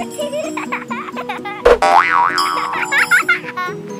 Ha ha ha ha!